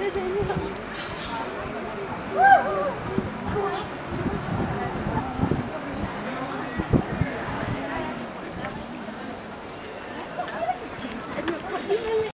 谢谢你。